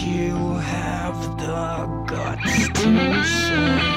you have the guts to say?